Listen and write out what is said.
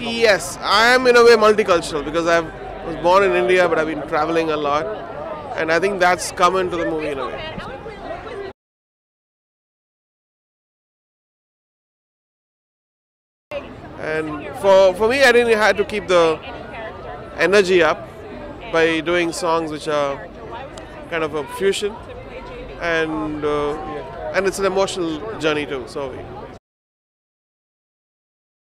Yes, I am in a way multicultural because I was born in India, but I've been traveling a lot, and I think that's come into the movie in a way. And for for me, I didn't have to keep the energy up by doing songs which are kind of a fusion, and uh, and it's an emotional journey too. So